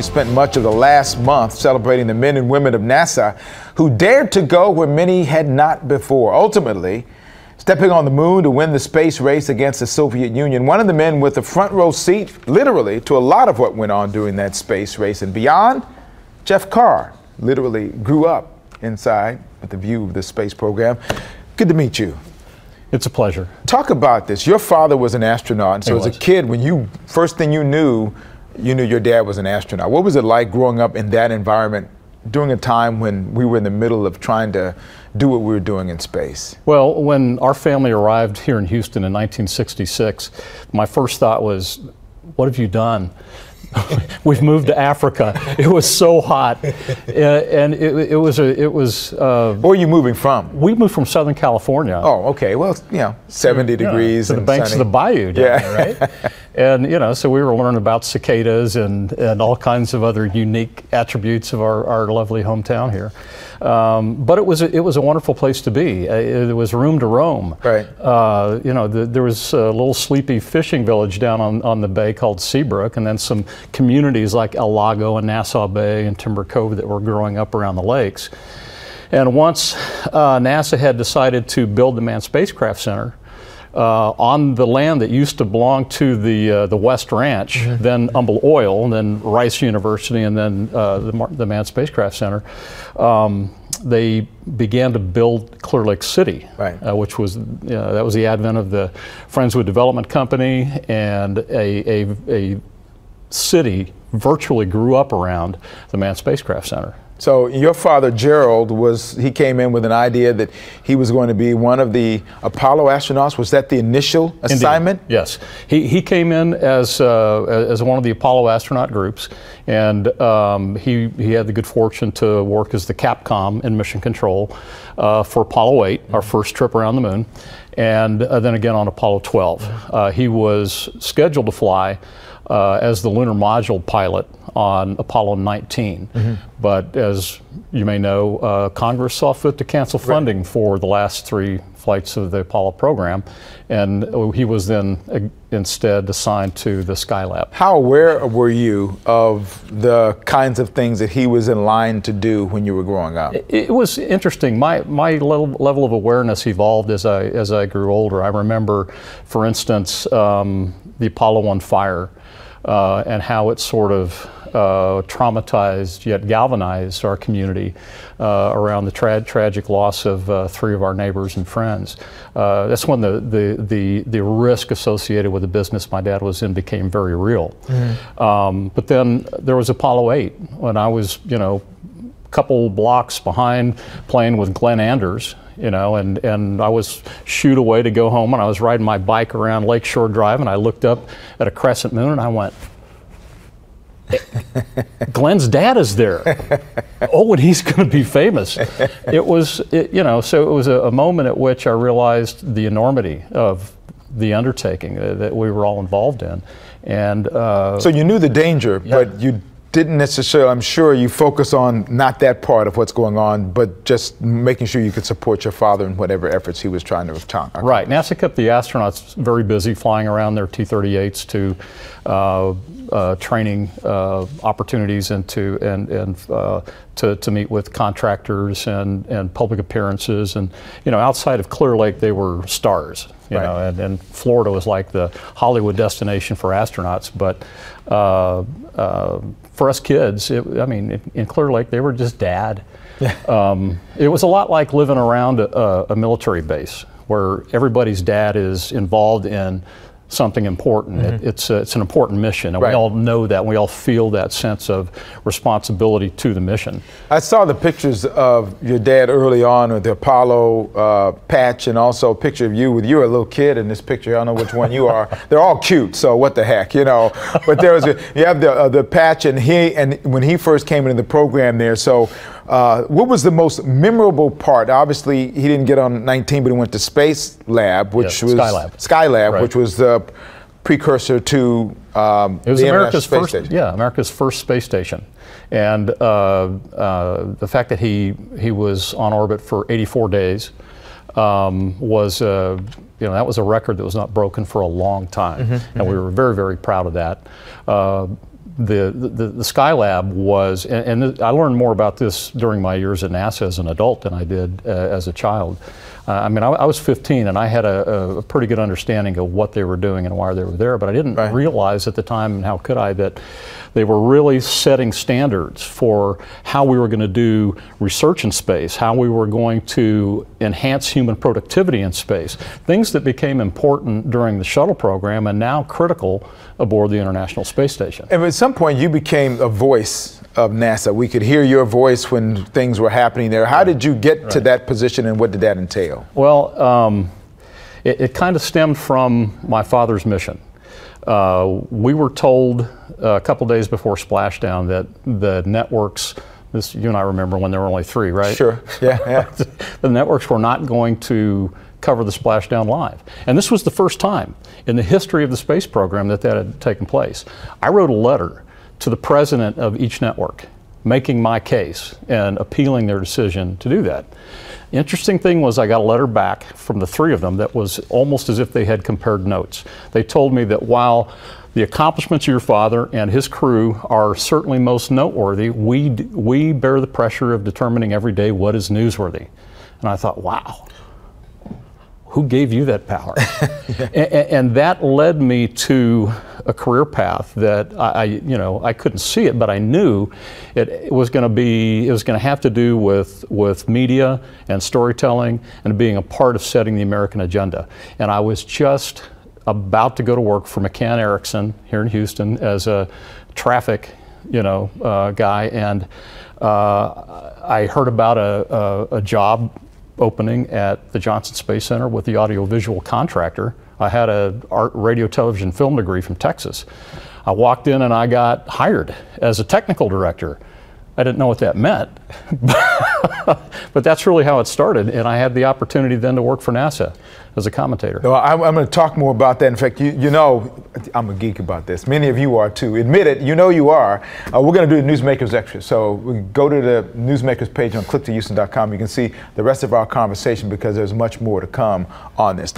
we spent much of the last month celebrating the men and women of NASA who dared to go where many had not before. Ultimately, stepping on the moon to win the space race against the Soviet Union. One of the men with the front row seat, literally, to a lot of what went on during that space race and beyond, Jeff Carr, literally grew up inside with the view of the space program. Good to meet you. It's a pleasure. Talk about this. Your father was an astronaut, and so as a kid, when you first thing you knew, you knew your dad was an astronaut. What was it like growing up in that environment during a time when we were in the middle of trying to do what we were doing in space? Well, when our family arrived here in Houston in 1966, my first thought was, what have you done? We've moved to Africa. It was so hot, and it, it was a, it was. Uh, Where are you moving from? We moved from Southern California. Oh, okay. Well, you know, 70 degrees to the banks sunny. of the bayou, yeah. There, right? and you know, so we were learning about cicadas and and all kinds of other unique attributes of our, our lovely hometown here. Um, but it was a, it was a wonderful place to be. Uh, it was room to roam. Right. Uh, you know, the, there was a little sleepy fishing village down on, on the bay called Seabrook, and then some communities like El Lago and Nassau Bay and Timber Cove that were growing up around the lakes. And once uh, NASA had decided to build the Manned Spacecraft Center, uh, on the land that used to belong to the uh, the West Ranch, mm -hmm. then Humble Oil, and then Rice University, and then uh, the, the Manned Spacecraft Center. Um, they began to build Clear Lake City, right. Uh, which was that was the advent of the Friendswood Development Company, and a, a, a city virtually grew up around the Manned Spacecraft Center. So your father Gerald was he came in with an idea that he was going to be one of the Apollo astronauts. Was that the initial assignment? Indeed. Yes, he, he came in as uh, as one of the Apollo astronaut groups, and um, he he had the good fortune to work as the Capcom in mission control uh, for Apollo 8, our first trip around the moon, and uh, then again on Apollo 12. Uh, he was scheduled to fly uh, as the lunar module pilot on Apollo 19. Mm-hmm. But as you may know, uh, Congress saw fit to cancel funding right. for the last three flights of the Apollo program, and he was then instead assigned to the Skylab. How aware were you of the kinds of things that he was in line to do when you were growing up? It, it was interesting. My my level, level of awareness evolved as I as I grew older. I remember, for instance, um, the Apollo 1 fire uh, and how it sort of uh, traumatized yet galvanized our community uh, around the tra tragic loss of uh, three of our neighbors and friends. Uh, that's when the, the, the, the, risk associated with the business my dad was in became very real. Mm -hmm. um, but then there was Apollo 8 when I was, you know, a couple blocks behind playing with Glenn Anders you know, and, and I was shoot away to go home, and I was riding my bike around Lakeshore Drive, and I looked up at a crescent moon, and I went, Glenn's dad is there. oh, and he's going to be famous. It was, it, you know, so it was a, a, moment at which I realized the enormity of the undertaking uh, that we were all involved in. And uh, so you knew the danger, yeah. but you didn't necessarily, I'm sure you focus on not that part of what's going on, but just making sure you could support your father in whatever efforts he was trying to accomplish. Right. NASA kept the astronauts very busy flying around their T 38s to training uh, opportunities and to, and, and, uh, to, to meet with contractors and, and public appearances. And, you know, outside of Clear Lake, they were stars. You right. know, and, and, Florida was like the Hollywood destination for astronauts. But uh, uh, for us kids, it, I mean, in Clear Lake, they were just dad. Um, it was a lot like living around a, a, military base where everybody's dad is involved in something important. Mm -hmm. it, it's, a, it's an important mission, and right. we all know that. we all feel that sense of responsibility to the mission. I saw the pictures of your dad early on with the Apollo uh, patch, and also a picture of you with you're a little kid in this picture. I don't know which one you are. They're all cute, so what the heck, you know? But there was a, you have the uh, the patch, and he and when he first came into the program there, so. Uh, what was the most memorable part? Obviously, he didn't get on 19, but he went to Space Lab, which was Skylab, Skylab right. which was the precursor to um, it was America's first, station. yeah, America's first space station, and uh, uh, the fact that he he was on orbit for 84 days um, was. Uh, you know, that was a record that was not broken for a long time, mm -hmm, and mm -hmm. we were very, very proud of that. The, the, the Skylab was, and, and, I learned more about this during my years at NASA as an adult than I did uh, as a child. Uh, I mean, I, I, was 15 and I had a, a, pretty good understanding of what they were doing and why they were there, but I didn't right. realize at the time, and how could I, that they were really setting standards for how we were going to do research in space, how we were going to enhance human productivity in space, things that became important during the shuttle program and now critical aboard the International Space Station. And some point, you became a voice of NASA. We could hear your voice when things were happening there. How did you get right. to that position and what did that entail? Well, um, it, it kind of stemmed from my father's mission. Uh, we were told a couple days before splashdown that the networks, this you and I remember when there were only three, right? Sure. Yeah. yeah. the networks were not going to cover the splashdown live, and this was the first time in the history of the space program that that had taken place. I wrote a letter to the president of each network, making my case and appealing their decision to do that. Interesting thing was I got a letter back from the three of them that was almost as if they had compared notes. They told me that while the accomplishments of your father and his crew are certainly most noteworthy, we, we bear the pressure of determining every day what is newsworthy. And I thought, wow, who gave you that power? yeah. and, and, that led me to a career path that I, I, you know, I couldn't see it, but I knew it, it was going to be, it was going to have to do with, with media and storytelling and being a part of setting the American agenda. And I was just about to go to work for McCann Erickson here in Houston as a traffic, you know, uh, guy, and uh, I heard about a, a, a job opening at the Johnson Space Center with the audiovisual contractor. I had a art, radio, television, film degree from Texas. I walked in and I got hired as a technical director. I didn't know what that meant, but that's really how it started. And I had the opportunity then to work for NASA as a commentator. I'm, I'm going to talk more about that. In fact, you, you, know, I'm a geek about this. Many of you are too. Admit it, you know you are. Uh, we're going to do the Newsmakers Extra. So go to the Newsmakers page on clicktohouston.com. You can see the rest of our conversation because there's much more to come on this.